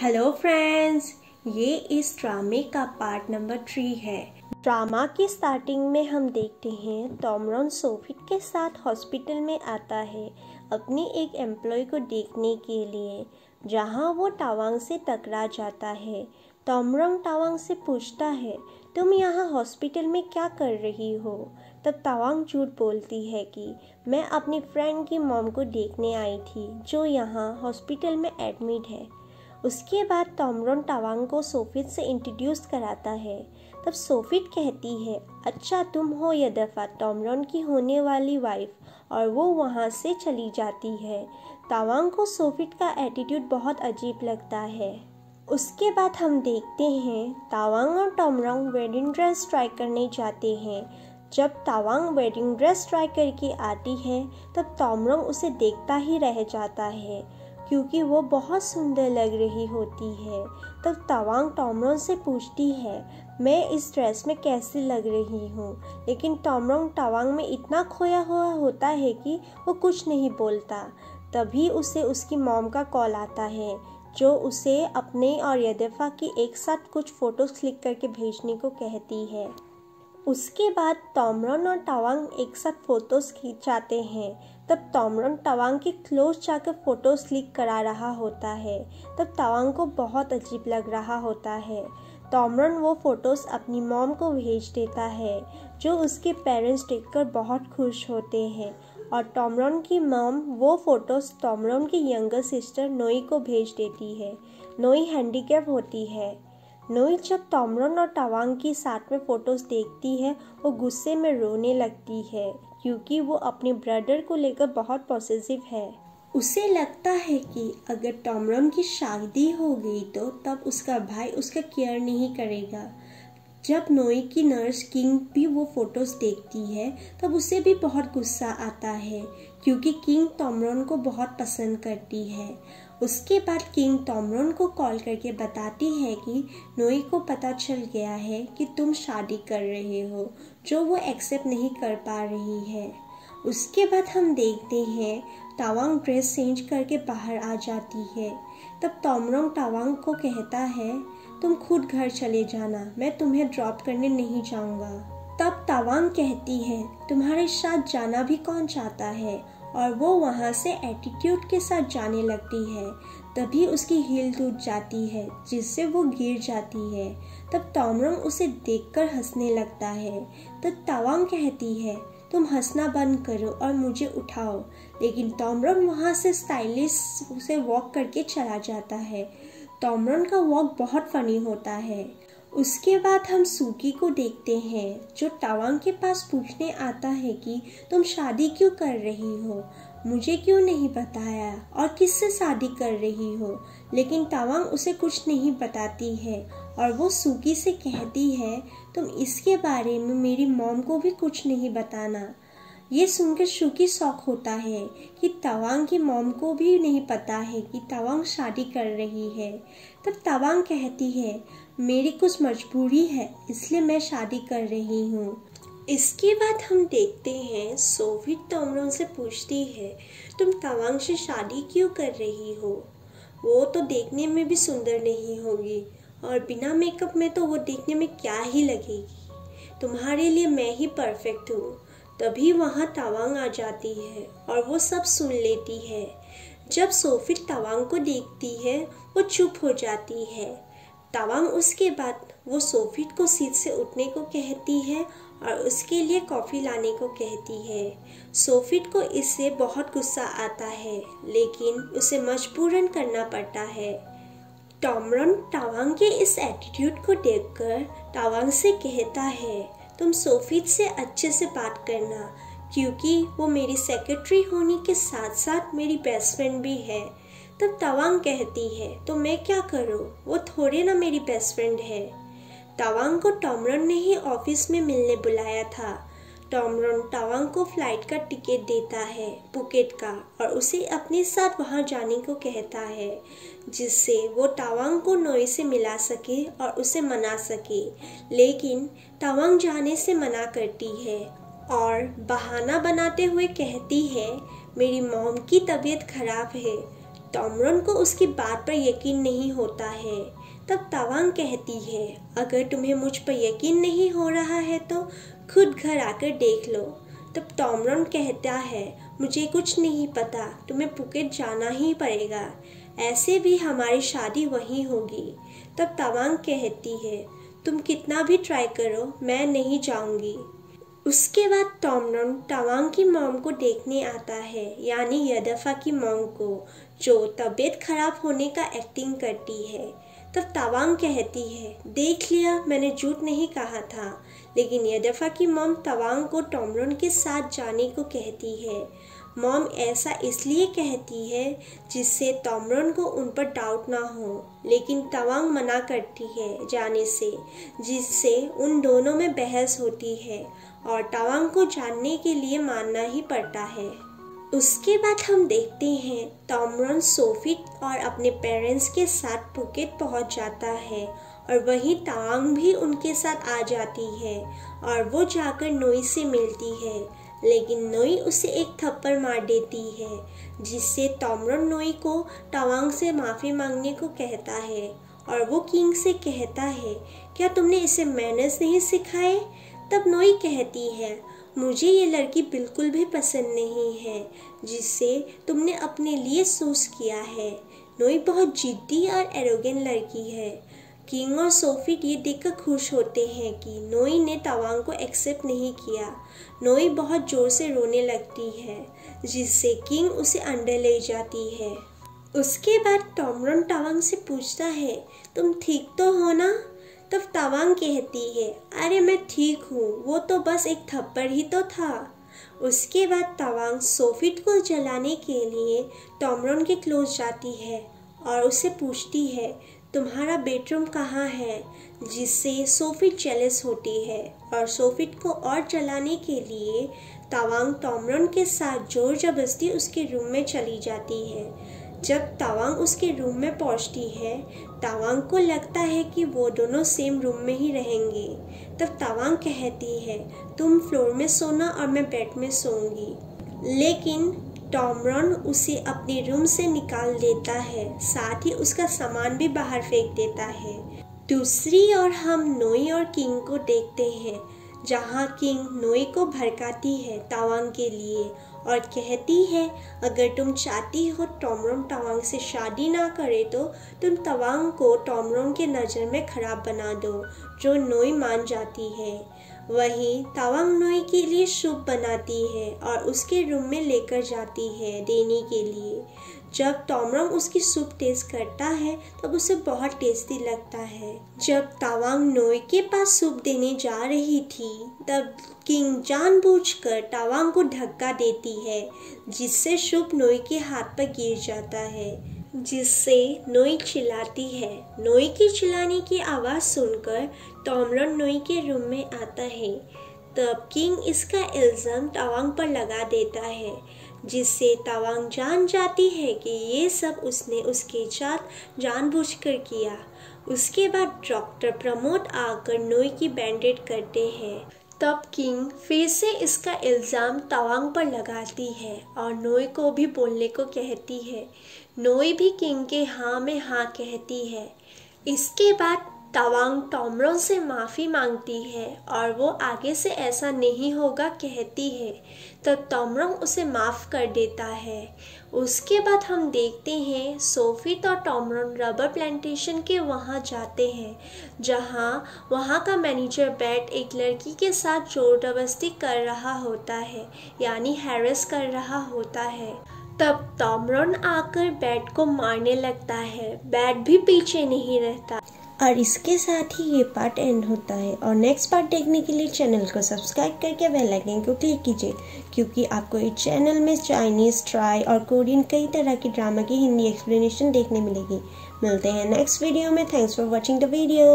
Hello friends ये इस ड्रामे का पार्ट नंबर थ्री है। ड्रामा की स्टार्टिंग में हम देखते हैं तोमरॉन सोफिट के साथ हॉस्पिटल में आता है अपनी एक एम्प्लॉय को देखने के लिए, जहाँ वो टावांग से टकरा जाता है। तोमरोंग टावांग से पूछता है, तुम यहाँ हॉस्पिटल में क्या कर रही हो? तब तावांग झूठ बोलती है कि, मैं अपनी फ्रेंड की मॉम को देखने आई थी, जो यहाँ हॉस्पिटल में एडमिट है। उसके बाद तोमरोन टावांग को सोफित से इंट्रोड्यूस कराता है। तब सोफित कहती है अच्छा तुम हो यह दफ़ा, टॉमरॉन की होने वाली वाइफ और वो वहाँ से चली जाती है। तावांग को सोफित का एटीट्यूड बहुत अजीब लगता है। उसके बाद हम देखते हैं तावांग और टॉमरोंग वेडिंग ड्रेस ट्राई करने जाते हैं। जब तावांग वेडिंग ड्रेस ट्राई करके आती है, तब तोमरोंग उसे देखता ही रह जाता है। क्योंकि वो बहुत सुंदर लग रही होती है। तब तवांग टॉमरोंग से पूछती है, मैं इस ड्रेस में कैसी लग रही हूँ? लेकिन टॉमरोंग तवांग में इतना खोया हुआ होता है कि वो कुछ नहीं बोलता। तभी उसे उसकी मॉम का कॉल आता है, जो उसे अपने और यदेफा की एक साथ कुछ फ़ोटोज़ क्लिक करके भेजने को कहती है। उसके बाद तोमरन और तवांग एक साथ फ़ोटोज़ खींचाते हैं। तब तोमरन तवांग के क्लोज जाकर फ़ोटोज़ क्लिक करा रहा होता है। तब तवांग को बहुत अजीब लग रहा होता है। तोमरन वो फ़ोटोज़ अपनी मॉम को भेज देता है, जो उसके पेरेंट्स देखकर बहुत खुश होते हैं। और टॉमरन की मॉम वो फ़ोटोज़ टॉमरन की यंगर सिस्टर नोई को भेज देती है। नोई हैंडीकैप होती है। नोई जब टॉमरन और टवांग की साथ में फ़ोटोज़ देखती है, वो गुस्से में रोने लगती है। क्योंकि वो अपने ब्रदर को लेकर बहुत पॉजिटिव है। उसे लगता है कि अगर टॉमरन की शादी हो गई तो तब उसका भाई उसका केयर नहीं करेगा। जब नोए की नर्स किंग भी वो फ़ोटोज़ देखती है, तब उसे भी बहुत गुस्सा आता है, क्योंकि किंग टॉमरन को बहुत पसंद करती है। उसके बाद किंग टॉमरन को कॉल करके बताती है कि नोई को पता चल गया है कि तुम शादी कर रहे हो, जो वो एक्सेप्ट नहीं कर पा रही है। उसके बाद हम देखते हैं, तावांग ड्रेस चेंज करके बाहर आ जाती है। तब टॉमरोंग तावांग को कहता है, तुम खुद घर चले जाना, मैं तुम्हें ड्रॉप करने नहीं जाऊँगा। तब तावांग कहती है, तुम्हारे साथ जाना भी कौन चाहता है? और वो वहाँ से एटीट्यूड के साथ जाने लगती है। तभी उसकी हील टूट जाती है, जिससे वो गिर जाती है। तब तोमरंग उसे देखकर हंसने लगता है। तब तावांग कहती है, तुम हंसना बंद करो और मुझे उठाओ। लेकिन तोमरंग वहाँ से स्टाइलिश उसे वॉक करके चला जाता है। तोमरन का वॉक बहुत फनी होता है। उसके बाद हम सूकी को देखते हैं, जो तवांग के पास पूछने आता है कि, तुम शादी क्यों कर रही हो? मुझे क्यों नहीं बताया? और किससे शादी कर रही हो? लेकिन तवांग उसे कुछ नहीं बताती है, और वो सूकी से कहती है, तुम इसके बारे में मेरी मॉम को भी कुछ नहीं बताना। ये सुनकर शुकी शौक होता है कि तवांग की मॉम को भी नहीं पता है कि तवांग शादी कर रही है। तब तवांग कहती है, मेरी कुछ मजबूरी है, इसलिए मैं शादी कर रही हूँ। इसके बाद हम देखते हैं सोवियत तोमरों से पूछती है, तुम तवांग से शादी क्यों कर रही हो? वो तो देखने में भी सुंदर नहीं होगी, और बिना मेकअप में तो वो देखने में क्या ही लगेगी। तुम्हारे लिए मैं ही परफेक्ट हूँ तभी वहाँ तवांग आ जाती है और वो सब सुन लेती है। जब सोफिर तवांग को देखती है, वो चुप हो जाती है। तवांग उसके बाद वो सोफिट को सीट से उठने को कहती है और उसके लिए कॉफ़ी लाने को कहती है। सोफिट को इससे बहुत गुस्सा आता है, लेकिन उसे मजबूरन करना पड़ता है। टॉमरन टावांग के इस एटीट्यूड को देखकर टावांग से कहता है तुम सोफीत से अच्छे से बात करना, क्योंकि वो मेरी सेक्रेटरी होने के साथ साथ मेरी बेस्ट फ्रेंड भी है। तब तवांग कहती है तो मैं क्या करूँ? वो थोड़े ना मेरी बेस्ट फ्रेंड है। तवांग को टॉमरन ने ही ऑफ़िस में मिलने बुलाया था। टॉमरन तवांग को फ़्लाइट का टिकट देता है, पुकेट का, और उसे अपने साथ वहाँ जाने को कहता है, जिससे वो तवांग को नोए से मिला सके और उसे मना सके। लेकिन तवांग जाने से मना करती है और बहाना बनाते हुए कहती है, मेरी मॉम की तबीयत खराब है। तोमरन को उसकी बात पर यकीन नहीं होता है। तब तवांग कहती है, अगर तुम्हें मुझ पर यकीन नहीं हो रहा है तो खुद घर आकर देख लो। तब तोमरन कहता है, मुझे कुछ नहीं पता, तुम्हें पुकेट जाना ही पड़ेगा। ऐसे भी हमारी शादी वहीं होगी। तब तवांग कहती है, तुम कितना भी ट्राई करो, मैं नहीं जाऊँगी। उसके बाद टॉमरन तवांग की मॉम को देखने आता है, यानी यदफा की मॉम को, जो तबीयत खराब होने का एक्टिंग करती है। तब तवांग कहती है, देख लिया, मैंने झूठ नहीं कहा था। लेकिन यह दफ़ा की मॉम तवांग को टॉमरन के साथ जाने को कहती है। मॉम ऐसा इसलिए कहती है जिससे तोमरन को उन पर डाउट ना हो, लेकिन तवांग मना करती है जाने से, जिससे उन दोनों में बहस होती है और तवांग को जानने के लिए मानना ही पड़ता है। उसके बाद हम देखते हैं तोमरन सोफिट और अपने पेरेंट्स के साथ पुकेट पहुँच जाता है और वहीं तांग भी उनके साथ आ जाती है और वो जाकर नोई से मिलती है। लेकिन नोई उसे एक थप्पड़ मार देती है, जिससे तोमरन नोई को तवांग से माफ़ी मांगने को कहता है और वो किंग से कहता है, क्या तुमने इसे मैनर्स नहीं सिखाए? तब नोई कहती है मुझे ये लड़की बिल्कुल भी पसंद नहीं है जिससे तुमने अपने लिए सूस किया है। नोई बहुत जिद्दी और एरोगेंट लड़की है। किंग और सोफिट ये देखकर खुश होते हैं कि नोई ने तवांग को एक्सेप्ट नहीं किया। नोई बहुत ज़ोर से रोने लगती है, जिससे किंग उसे अंडर ले जाती है। उसके बाद टॉमरन तवांग से पूछता है, तुम ठीक तो हो ना? तब तवांग कहती है, अरे, मैं ठीक हूँ, वो तो बस एक थप्पड़ ही तो था। उसके बाद तवांग सोफिट को जलाने के लिए टॉमरन के क्लोज जाती है और उसे पूछती है, तुम्हारा बेडरूम कहाँ है? जिससे सोफिट जेलस होती है और सोफिट को और जलाने के लिए तवांग टॉमरन के साथ ज़ोर ज़बरदस्ती उसके रूम में चली जाती है। जब तवांग उसके रूम में पहुँचती है, तवांग को लगता है कि वो दोनों सेम रूम में ही रहेंगे। तब तवांग कहती है, तुम फ्लोर में सोना और मैं बेड में सोऊँगी। लेकिन टॉमरॉन उसे अपने रूम से निकाल देता है, साथ ही उसका सामान भी बाहर फेंक देता है। दूसरी ओर हम नोई और किंग को देखते हैं, जहाँ किंग नोई को भड़काती है तावांग के लिए। और कहती है, अगर तुम चाहती हो टॉमरोम तवांग से शादी ना करे तो तुम तवांग को टॉमरोंग के नज़र में खराब बना दो, जो नोई मान जाती है। वही तवांग नोई के लिए सूप बनाती है और उसके रूम में लेकर जाती है देने के लिए। जब टॉमरंग उसकी सूप टेस्ट करता है, तब उसे बहुत टेस्टी लगता है। जब तावांग नोई के पास सूप देने जा रही थी, तब किंग जानबूझकर तावांग को धक्का देती है, जिससे सूप नोई के हाथ पर गिर जाता है, जिससे नोई चिल्लाती है। नोई की चिल्लाने की आवाज़ सुनकर टॉमरन नोई के रूम में आता है, तब किंग इसका इल्ज़ाम तवांग पर लगा देता है। जिससे तवांग जान जाती है कि ये सब उसने उसके साथ जानबूझकर किया। उसके बाद डॉक्टर प्रमोद आकर नोई की बैंडेड करते हैं। तब किंग फिर से इसका इल्ज़ाम तवांग पर लगाती है और नोई को भी बोलने को कहती है। नोई भी किंग के हाँ में हाँ कहती है। इसके बाद तवांग टॉमरों से माफ़ी मांगती है और वो आगे से ऐसा नहीं होगा कहती है। तो टॉमरों उसे माफ़ कर देता है। उसके बाद हम देखते हैं सोफित और टॉमरोन रबर प्लांटेशन के वहाँ जाते हैं, जहाँ वहाँ का मैनेजर बैट एक लड़की के साथ ज़ोर ज़बरदस्ती कर रहा होता है, यानी हैरस कर रहा होता है। तब टॉमरोन आकर बैट को मारने लगता है। बैट भी पीछे नहीं रहता। और इसके साथ ही ये पार्ट एंड होता है। और नेक्स्ट पार्ट देखने के लिए चैनल को सब्सक्राइब करके बेल आइकन को क्लिक कीजिए, क्योंकि आपको इस चैनल में चाइनीज़ ट्राई और कोरियन कई तरह की ड्रामा की हिंदी एक्सप्लेनेशन देखने मिलेगी। मिलते हैं नेक्स्ट वीडियो में। Thanks for watching the video